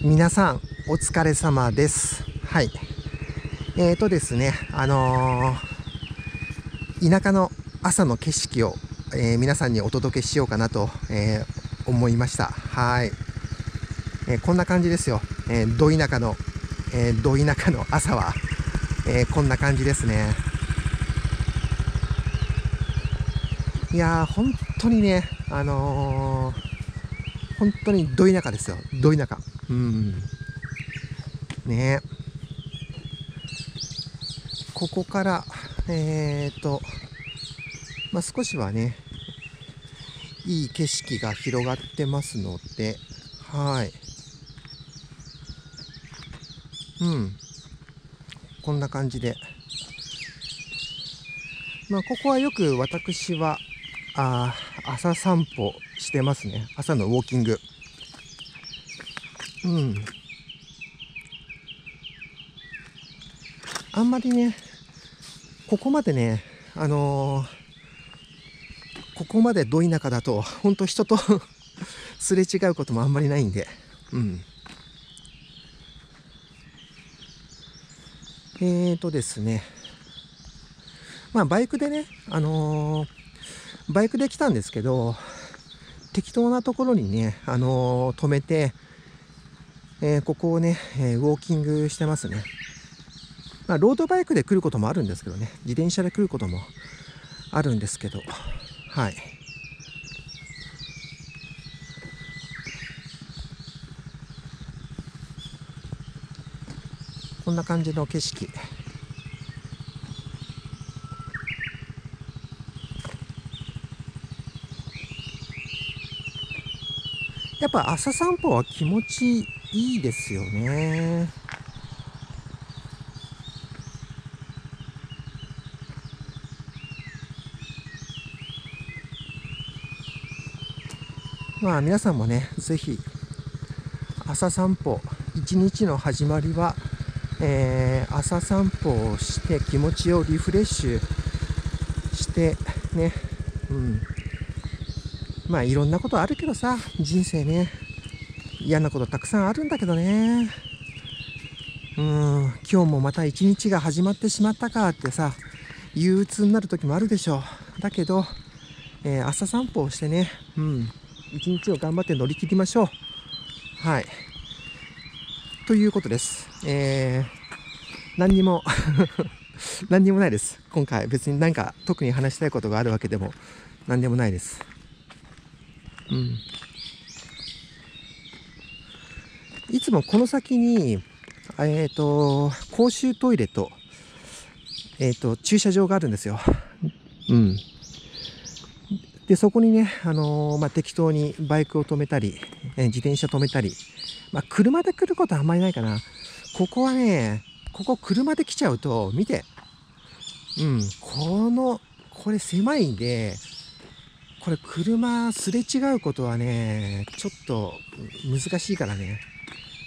皆さんお疲れ様です。はい。えーとですねあのー、田舎の朝の景色を、えー、皆さんにお届けしようかなと、えー、思いました。はい、えー、こんな感じですよ、えー、ど田舎の、えー、ど田舎の朝は、え、こんな感じですね。いやー本当にねあの本当にど田舎ですよ。ど田舎。うん。ねここから、えっ、ー、と、まあ、少しはね、いい景色が広がってますので、はい。うん。こんな感じで。まあ、ここはよく私は、あ朝散歩してますね朝のウォーキングうん。あんまりねここまでねあのー、ここまでど田舎だと本当人と すれ違うこともあんまりないんで。うん。えーとですね。まあバイクでねあのー、バイクで来たんですけど適当なところにね、あのー、止めて、えー、ここをね、えー、ウォーキングしてますね。まあ、ロードバイクで来ることもあるんですけどね、自転車で来ることもあるんですけど、はい。こんな感じの景色。やっぱ朝散歩は気持ちいいですよね。まあ皆さんもね、ぜひ朝散歩、一日の始まりは、えー、朝散歩をして気持ちをリフレッシュしてね、うん、まあいろんなことあるけどさ、人生ね。嫌なことたくさんあるんだけどね。うん、今日もまた一日が始まってしまったかってさ、憂鬱になる時もあるでしょう。だけど、えー、朝散歩をしてね、うん、一日を頑張って乗り切りましょう。はい。ということです。えー、何にも 何にもないです。今回別に何か特に話したいことがあるわけでも何でもないです。うん、いつもこの先に、えっ、ー、と、公衆トイレと、えっ、ー、と、駐車場があるんですよ。うん。で、そこにね、あのー、まあ、適当にバイクを止めたり、え自転車止めたり、まあ、車で来ることはあんまりないかな。ここはね、ここ車で来ちゃうと、見て、うん、この、これ狭いんで、これ車すれ違うことはね、ちょっと難しいからね。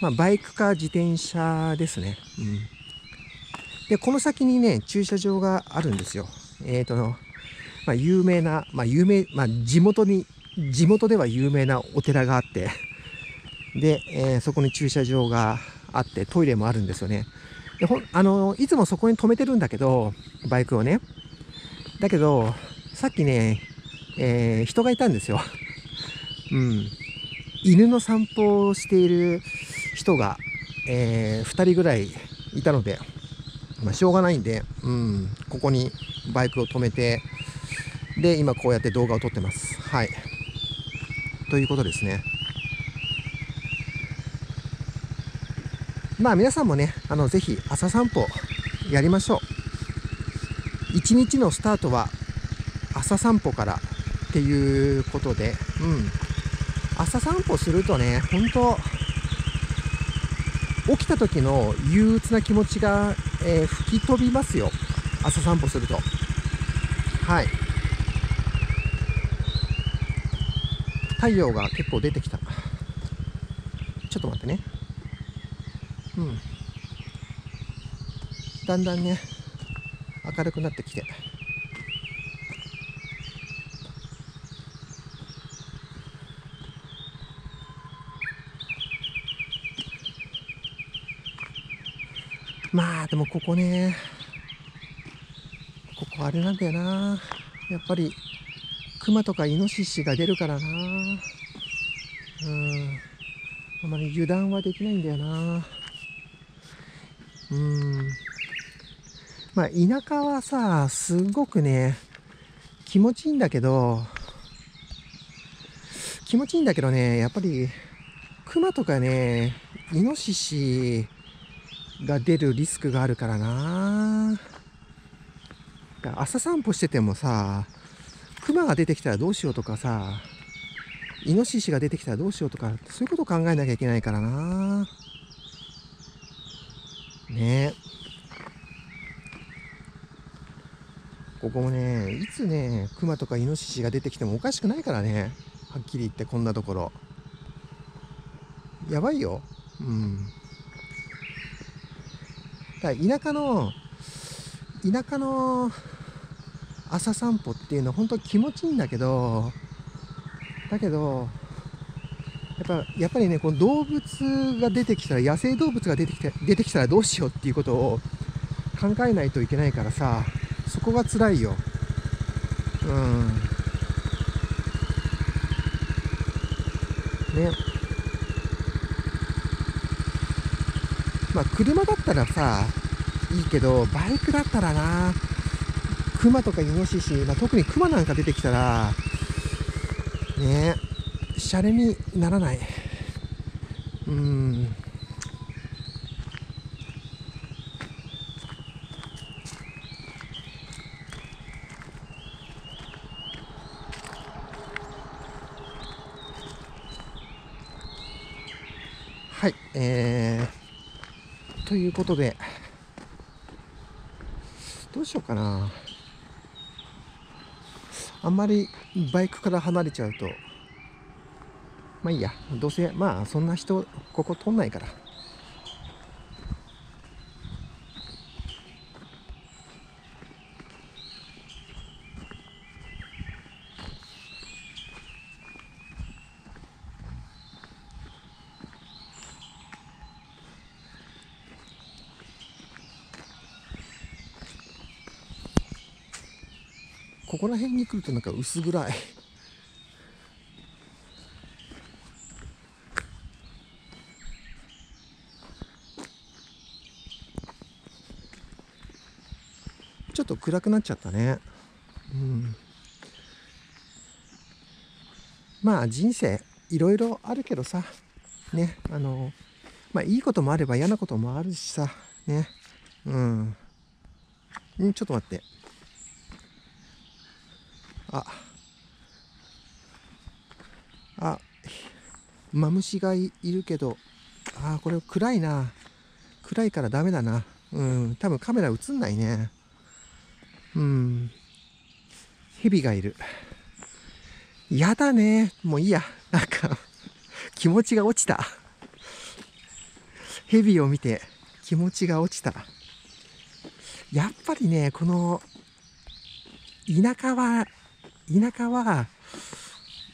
まあ、バイクか自転車ですね。うん。で、この先にね、駐車場があるんですよ。えっ、ー、と、まあ、有名な、まあ、有名、まあ、地元に、地元では有名なお寺があって、で、えー、そこに駐車場があって、トイレもあるんですよね。でほあのいつもそこに止めてるんだけど、バイクをね。だけど、さっきね、えー、人がいたんですよ。うん。犬の散歩をしている人が、えー、2人ぐらいいたので、まあ、しょうがないんで、うん、ここにバイクを止めて、で、今こうやって動画を撮ってます。はい。ということですね。まあ皆さんもね、あの、ぜひ朝散歩やりましょう。一日のスタートは朝散歩からっていうことで、うん。朝散歩するとね、本当起きた時の憂鬱な気持ちが、えー、吹き飛びますよ。朝散歩すると。はい。太陽が結構出てきた。ちょっと待ってね。うん。だんだんね、明るくなってきて。まあでもここねここあれなんだよな。やっぱりクマとかイノシシが出るからな。うん。あまり油断はできないんだよな。うん。まあ田舎はさすごくね気持ちいいんだけど気持ちいいんだけどねやっぱりクマとかねイノシシが出るリスクがあるからな。朝散歩しててもさクマが出てきたらどうしようとかさイノシシが出てきたらどうしようとかそういうことを考えなきゃいけないからな。ね。ここもねいつねクマとかイノシシが出てきてもおかしくないからね。はっきり言ってこんなところ。やばいよ。うん。田舎の田舎の朝散歩っていうのは本当気持ちいいんだけどだけどやっぱやっぱりねこの動物が出てきたら野生動物が出てきた出てきたらどうしようっていうことを考えないといけないからさそこが辛いよ。うん。ね。まあ車だったらさいいけどバイクだったらなクマとかイノシシ、まあ、特にクマなんか出てきたらねえシャレにならない。うん。はいえー、ということでどうしようかな。あんまりバイクから離れちゃうとまあいいや。どうせまあそんな人ここ通んないから。ここら辺に来るとなんか薄暗い。ちょっと暗くなっちゃったね。うん。まあ人生いろいろあるけどさ。ね。あのまあいいこともあれば嫌なこともあるしさ。ね。うん。んちょっと待って。あ。あ。マムシがいるけどあこれ暗いな。暗いからダメだな。うん。多分カメラ映んないね。うん。蛇がいる。やだね。もういいや。なんか気持ちが落ちた。蛇を見て気持ちが落ちた。やっぱりねこの田舎は田舎は、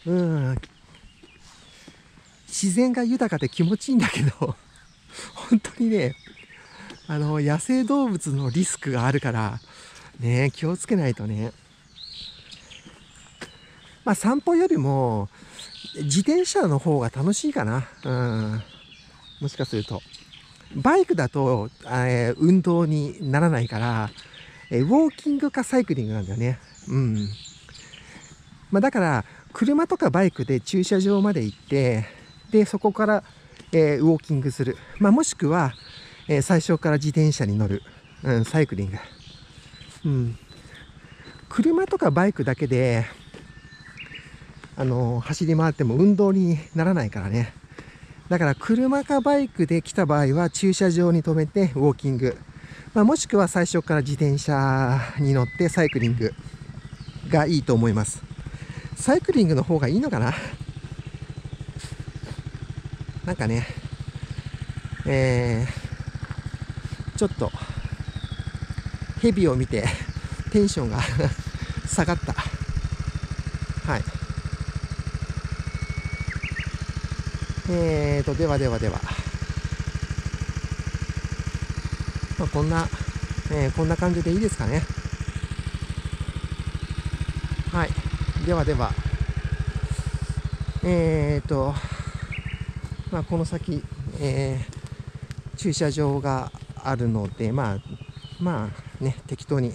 うん、自然が豊かで気持ちいいんだけど、本当にね、あの、野生動物のリスクがあるから、ね、気をつけないとね。まあ、散歩よりも、自転車の方が楽しいかな。うん。もしかすると。バイクだと、えー、運動にならないから、えー、ウォーキングかサイクリングなんだよね。うん。まあ、だから車とかバイクで駐車場まで行ってでそこから、えー、ウォーキングする、まあ、もしくは、えー、最初から自転車に乗る、うん、サイクリング、うん、車とかバイクだけで、あのー、走り回っても運動にならないからね。だから車かバイクで来た場合は駐車場に停めてウォーキング、まあ、もしくは最初から自転車に乗ってサイクリングがいいと思います。サイクリングの方がいいのかな？なんかね、えー、ちょっと、ヘビを見て、テンションが 下がった。はい。えーと、ではではでは。まあ、こんな、えー、こんな感じでいいですかね。はい。ではでは、えーと、まあ、この先、えー、駐車場があるので、まあ、まあね、適当に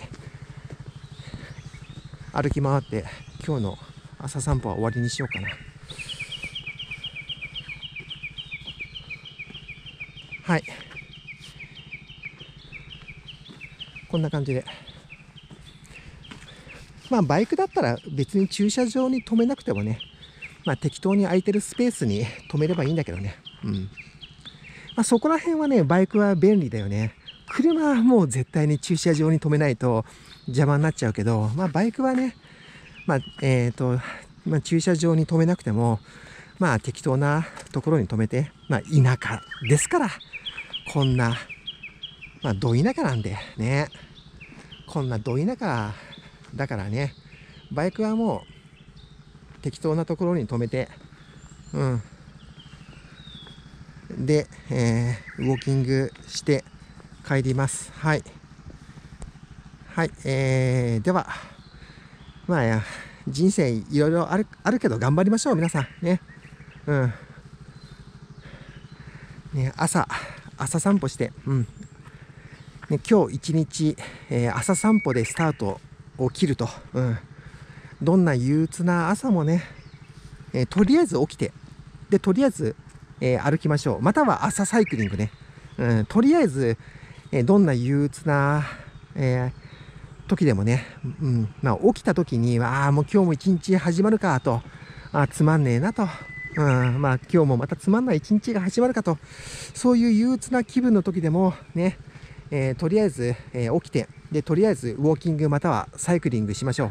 歩き回って、今日の朝散歩は終わりにしようかな。はい。こんな感じで。まあ、バイクだったら別に駐車場に止めなくてもね、まあ、適当に空いてるスペースに 止めればいいんだけどね。うん。まあ、そこら辺はね、バイクは便利だよね。車はもう絶対に駐車場に止めないと邪魔になっちゃうけど、まあ、バイクはね、まあ、えっ、ー、と、まあ、駐車場に止めなくても、まあ、適当なところに止めて、まあ、田舎ですから、こんな、まあ、ど田舎なんでね、こんなど田舎だからね、バイクはもう適当なところに止めて、うん。で、えー、ウォーキングして帰ります。はい。はい、えー、では、まあ、人生いろいろあるあるけど頑張りましょう、皆さん。ね。うん。ね、朝、朝散歩して、うん。ね、今日一日、えー、朝散歩でスタートを切ると、うん。どんな憂鬱な朝もね、えー、とりあえず起きて、で、とりあえず、えー、歩きましょう。または朝サイクリングね。うん、とりあえず、えどんな憂鬱な、え時でもね、うん。まあ、起きた時に、ああ、もう今日も一日始まるかと、あつまんねえなと、うん。まあ、今日もまたつまんない一日が始まるかと、そういう憂鬱な気分の時でもね、えー、とりあえず、えー、起きて。で、とりあえずウォーキングまたはサイクリングしましょう。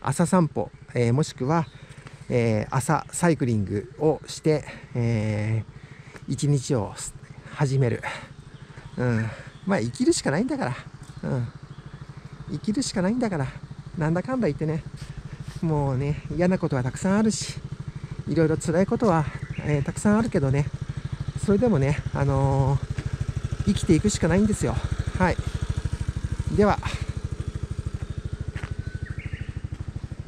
朝散歩、えー、もしくは、え朝サイクリングをして、え一日を始める。うん、まあ生きるしかないんだから。うん。生きるしかないんだから。なんだかんだ言ってね。もうね嫌なことはたくさんあるしいろいろ辛いことは、えー、たくさんあるけどね。それでもね、あのー、生きていくしかないんですよ。はい。では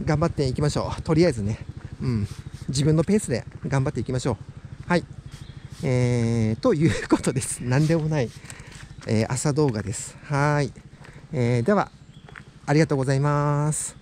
頑張っていきましょう。とりあえずねうん自分のペースで頑張っていきましょう。はい。えー、ということです。何でもない、えー、朝動画です。はい、えー、ではありがとうございます。